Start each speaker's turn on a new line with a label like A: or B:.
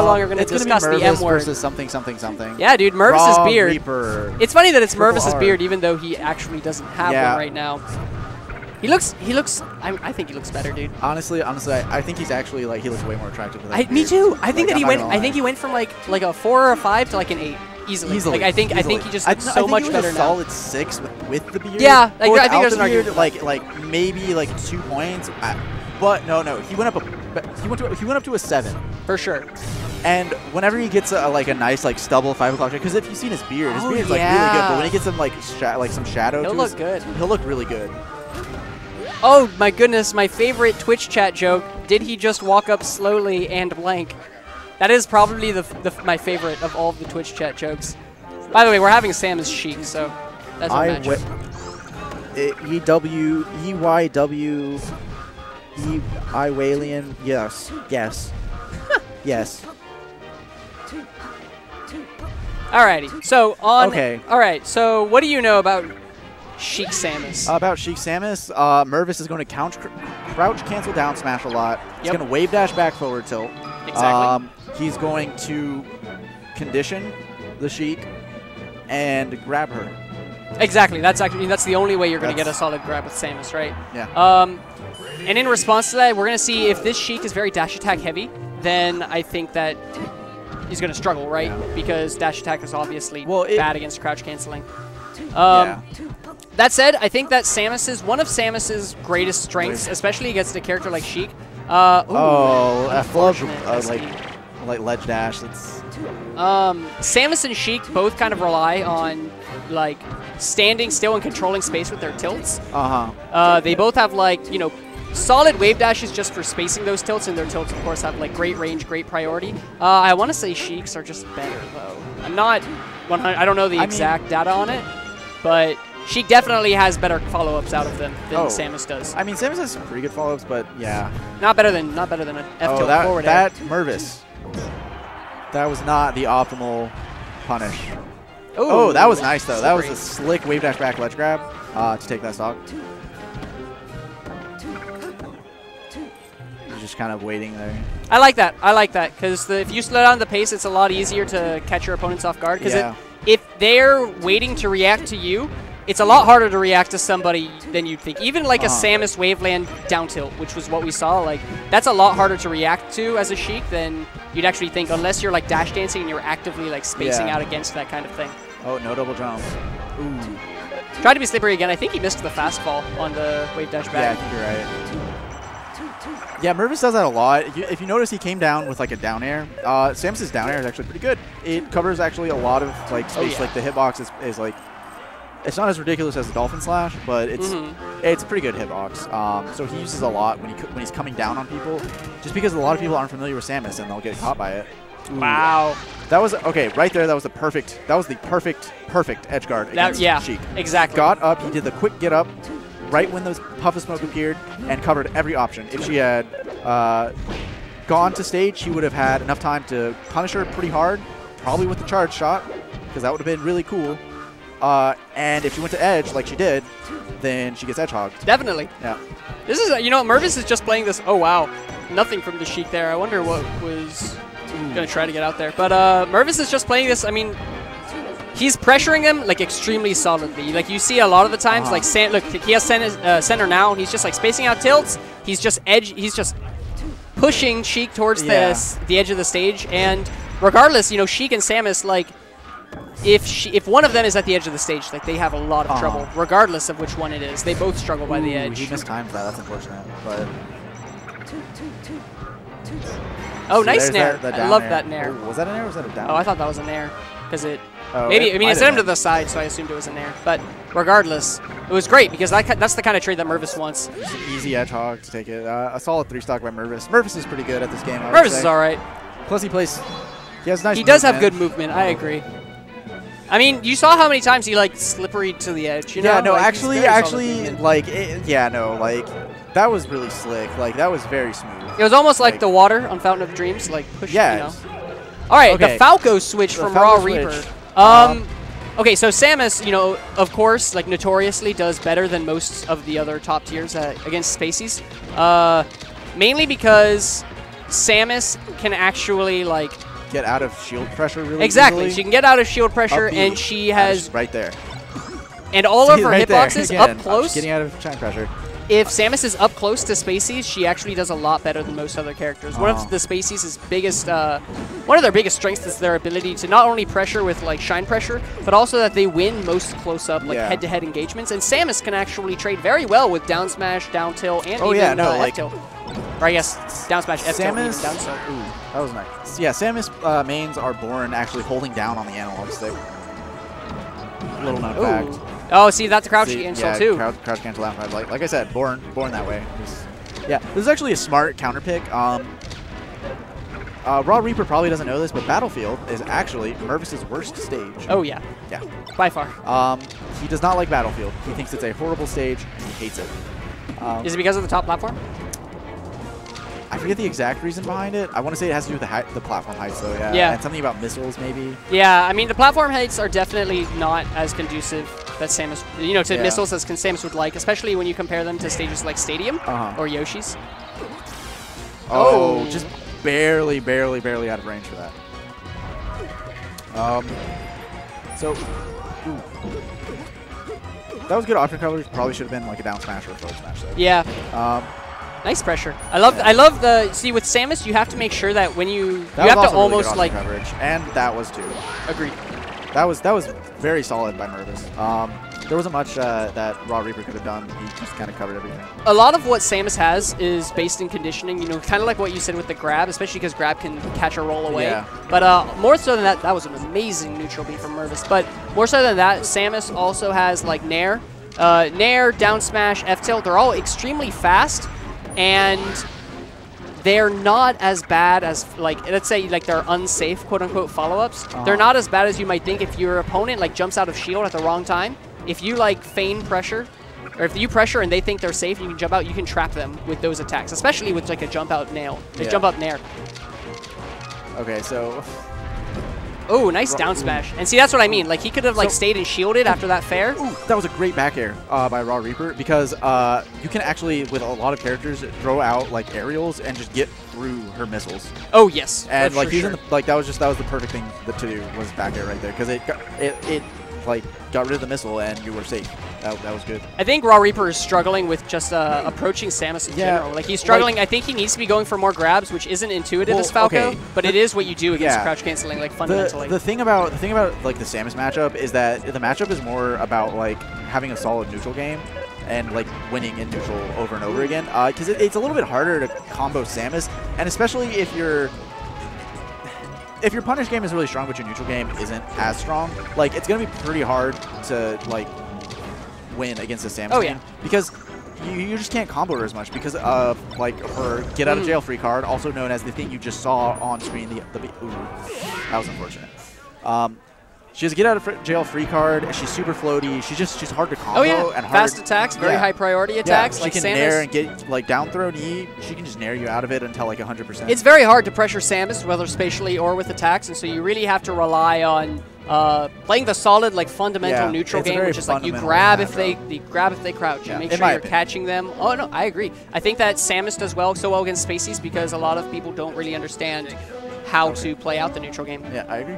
A: no longer um, going to
B: It's gonna be
A: discuss the M word.
B: versus something, something, something.
A: Yeah, dude, Mervis's beard.
B: Reaper.
A: It's funny that it's
B: Triple
A: Mervis's
B: R.
A: beard, even though he actually doesn't have
B: Yeah.
A: one right now. He looks, he looks, I, I think he looks better, dude.
B: honestly, honestly, I, I think he's actually like he looks way more attractive with that
A: I, me too. I think
B: Like,
A: that he
B: I'm
A: went, I think he went from like like a four or a five to like an eight easily.
B: Easily,
A: Like I think, I think he just
B: I,
A: looks
B: I
A: so
B: think
A: much
B: he was
A: better
B: a
A: now.
B: solid six with, with the beard.
A: Yeah, like, I think there's
B: the
A: an argument
B: like like maybe like two points. I, but no, no, he went up a he went to he went up to a seven.
A: for sure.
B: And whenever he gets a, like a nice like stubble five o'clock, because if you've seen his beard, his
A: Oh,
B: beard's like really good. But when he gets some like like some shadow,
A: He'll look
B: his-
A: good.
B: He'll look really good.
A: Oh my goodness, my favorite Twitch chat joke. Did he just walk up slowly and blank? That is probably the, the my favorite of all of the Twitch chat jokes. By the way, we're having Samus Sheik, so that's our
B: I w- E W E Y W E I Walian. Yes, yes, yes.
A: Alrighty, so on.
B: Okay.
A: Alright, so what do you know about Sheik Samus?
B: About Sheik Samus, uh, Mervis is going to couch, crouch, cancel down smash a lot. He's
A: Yep.
B: going to wave dash back forward tilt.
A: Exactly.
B: Um, he's going to condition the Sheik and grab her.
A: exactly. That's actually that's the only way you're going to get a solid grab with Samus, right?
B: Yeah.
A: Um, and in response to that, we're going to see if this Sheik is very dash attack heavy, then I think that he's going to struggle, right? Because dash attack is obviously
B: Well, it-
A: bad against crouch canceling. Um,
B: yeah.
A: That said, I think that Samus's one of Samus's greatest strengths, especially against a character like Sheik. Uh, ooh,
B: Oh, a flub,
A: unfortunate
B: uh, like like ledge dash. That's
A: Um, Samus and Sheik both kind of rely on like standing still and controlling space with their tilts.
B: uh huh.
A: Uh, they both have like you know solid wave dashes just for spacing those tilts, and their tilts of course have like great range, great priority. Uh, I want to say Sheiks are just better though. I'm not 100. I don't know the
B: I mean-
A: exact data on it, but Sheik definitely has better follow-ups out of them than
B: Oh.
A: Samus does.
B: I mean, Samus has some pretty good follow-ups, but yeah.
A: Not better than not better than an F
B: oh, that
A: forward air.
B: that Mervis. That was not the optimal punish. Oh, that was nice though. That was a slick wave dash back ledge grab uh, to take that stock. Just kind of waiting there.
A: I like that. I like that because if you slow down the pace, it's a lot easier to catch your opponents off guard. Because
B: Yeah.
A: if they're waiting to react to you, it's a lot harder to react to somebody than you'd think. Even like a
B: Uh-huh.
A: Samus Waveland down tilt, which was what we saw, like that's a lot harder to react to as a Sheik than you'd actually think, unless you're like dash dancing and you're actively like spacing
B: Yeah.
A: out against that kind of thing.
B: Oh, no double jump. Ooh.
A: Tried to be slippery again. I think he missed the fastfall on the wave dash
B: Yeah, I
A: back.
B: think you're right. Yeah, Mervis does that a lot. If you, if you notice, he came down with like a down air. Uh, Samus's down air is actually pretty good. It covers actually a lot of like space.
A: yeah.
B: Like the hitbox is, is like, it's not as ridiculous as the Dolphin Slash, but it's
A: Mhm.
B: it's a pretty good hitbox. Um, so he uses a lot when he when he's coming down on people, just because a lot of people aren't familiar with Samus and they'll get caught by it. Ooh.
A: Wow.
B: That was okay right there. That was the perfect. That was the perfect perfect edge guard
A: That, yeah.
B: Sheik.
A: Exactly.
B: Got up. He did the quick get up right when the puff of smoke appeared and covered every option. If she had uh, gone to stage, she would have had enough time to punish her pretty hard, probably with the charge shot, because that would have been really cool. Uh, and if she went to edge like she did, then she gets edge hogged.
A: Definitely.
B: Yeah.
A: This is, you know, Mervis is just playing this. Oh wow, nothing from the Sheik there. I wonder what was gonna try to get out there. But uh, Mervis is just playing this. I mean, he's pressuring him like extremely solidly. Like you see a lot of the times,
B: Uh-huh.
A: like San, look, he has center, uh, center now, and he's just like spacing out tilts. He's just edge. He's just pushing Sheik towards
B: Yeah.
A: the the edge of the stage. And regardless, you know, Sheik and Samus like. If she, if one of them is at the edge of the stage, like they have a lot of
B: Uh-huh.
A: trouble, regardless of which one it is. They both struggle by the
B: Ooh,
A: edge.
B: He missed time for that. That's unfortunate. But
A: Oh, nice nair.
B: that- that
A: I love
B: air.
A: that nair.
B: Oh, was that an air or was that a down?
A: Oh, I thought that was a nair. Because it.
B: Oh,
A: maybe,
B: it
A: I mean, it sent him to the side, so I assumed it was a there. But regardless, it was great because that, that's the kind of trade that Mervis wants.
B: Just an easy edge hog to take it. Uh, a solid three stock by Mervis. Mervis is pretty good at this game. I would
A: Mervis is alright.
B: Plus he plays. He has nice.
A: He does have good
B: movement.
A: movement, I agree. I mean, you saw how many times he, like, slippery to the edge, you know?
B: yeah, no,
A: Like,
B: actually, actually, like, it, yeah, no, like, that was really slick. Like, that was very smooth.
A: It was almost like,
B: like-
A: the water on Fountain of Dreams, like, push,
B: Yeah,
A: you know? Alright,
B: Okay.
A: the Falco switch
B: The
A: from
B: Falco
A: Raw Reaper. Um,
B: Um,
A: okay, so Samus, you know, of course, like notoriously does better than most of the other top tiers uh, against Spaceys. Uh, mainly because Samus can actually like
B: Get out of shield pressure really
A: exactly.
B: easily.
A: She can get out of shield pressure,
B: B.
A: and she has
B: right there.
A: and all of her
B: right
A: hitboxes up close.
B: Getting out of shine pressure.
A: If Samus is up close to Spaceys, she actually does a lot better than most other characters. One
B: Uh-huh.
A: of the Spaceys' biggest, uh, one of their biggest strengths is their ability to not only pressure with like shine pressure, but also that they win most close-up like
B: Yeah.
A: head-to-head engagements. And Samus can actually trade very well with down smash, down tilt, and
B: Oh,
A: even
B: yeah, no,
A: uh,
B: like-
A: tilt. Or I guess down smash, F tilt,
B: Samus.
A: down tilt.
B: Ooh, that was nice. Yeah, Samus uh, mains are born actually holding down on the analog stick. Little known fact.
A: Oh, see, that's a crouch
B: See,
A: cancel
B: yeah,
A: too.
B: Crouch, crouch cancel out. Like, like I said, born born that way. Just- yeah, this is actually a smart counter pick. Um, uh, Raw Reaper probably doesn't know this, but Battlefield is actually Mervis's worst stage.
A: Oh yeah,
B: Yeah.
A: by far.
B: Um, he does not like Battlefield. He thinks it's a horrible stage. He hates it. Um,
A: Is it because of the top platform?
B: I forget the exact reason behind it. I want to say it has to do with the, height, the platform heights, though. Yeah.
A: Yeah.
B: And something about missiles, maybe.
A: Yeah, I mean the platform heights are definitely not as conducive that Samus, you know, to
B: Yeah.
A: missiles as can Samus would like, especially when you compare them to stages like Stadium
B: Uh-huh.
A: or Yoshi's.
B: Oh,
A: Oh.
B: just barely, barely, barely out of range for that. Um, so, ooh. that was good option coverage. Probably should have been like a down smash or a forward smash. Though.
A: Yeah,
B: Um,
A: nice pressure. I love, I love the. See, with Samus, you have to make sure that when you,
B: that
A: you have to
B: really
A: almost like
B: coverage, and that was too.
A: agree.
B: That was that was very solid by Mervis. Um, there wasn't much uh, that Raw Reaper could have done. He just kind of covered everything.
A: A lot of what Samus has is based in conditioning. You know, kind of like what you said with the grab, especially because grab can catch a roll away.
B: Yeah.
A: But uh, more so than that, that was an amazing neutral beat from Mervis. But more so than that, Samus also has like Nair, uh, Nair, down smash, F tilt. They're all extremely fast, and they're not as bad as like let's say like they're unsafe quote unquote follow ups.
B: Uh-huh.
A: They're not as bad as you might think if your opponent like jumps out of shield at the wrong time. If you like feign pressure, or if you pressure and they think they're safe, you can jump out. You can trap them with those attacks, especially with like a jump out nair, a
B: Yeah.
A: jump up nair.
B: Okay, so
A: Oh, nice down smash. And see, that's what I mean. Like he could have like
B: So-
A: stayed and shielded after that fair.
B: Ooh, that was a great back air uh, by Raw Reaper because uh, you can actually, with a lot of characters, throw out like aerials and just get through her missiles.
A: Oh yes,
B: And
A: that's
B: like he's
A: sure.
B: in the, like that was just that was the perfect thing to do was back air right there because it got, it it like got rid of the missile and you were safe. That, that was good.
A: I think Raw Reaper is struggling with just uh, approaching Samus in
B: Yeah,
A: general. Like he's struggling.
B: like-
A: I think he needs to be going for more grabs, which isn't intuitive
B: Well,
A: as Falco,
B: okay,
A: but it is what you do against
B: yeah.
A: crouch canceling, like fundamentally.
B: the thing about the thing about like the Samus matchup is that the matchup is more about like having a solid neutral game and like winning in neutral over and over again because it, it's a little bit harder to combo Samus and especially if you're if your punish game is really strong but your neutral game isn't as strong like it's gonna be pretty hard to like win against the Samus
A: Oh, yeah.
B: because you, you just can't combo her as much because of like her get out of
A: Mm.
B: jail free card, also known as the thing you just saw on screen. The, the ooh, that was unfortunate. Um, she has a get out of jail free card. She's super floaty. She's just she's hard to combo
A: oh yeah,
B: and hard.
A: fast attacks, very
B: yeah.
A: high priority attacks.
B: Yeah, she
A: like
B: can
A: Samus.
B: nair and get like down throw knee. She can just nair you out of it until like 100%.
A: It's very hard to pressure Samus, whether spatially or with attacks, and so you really have to rely on uh, playing the solid, like fundamental
B: Yeah,
A: neutral game, which is like you grab if they, they grab if they crouch,
B: Yeah,
A: and make sure you're catching them. Oh no, I agree. I think that Samus does well so well against Spaceys because a lot of people don't really understand how to play out the neutral game.
B: yeah, I agree.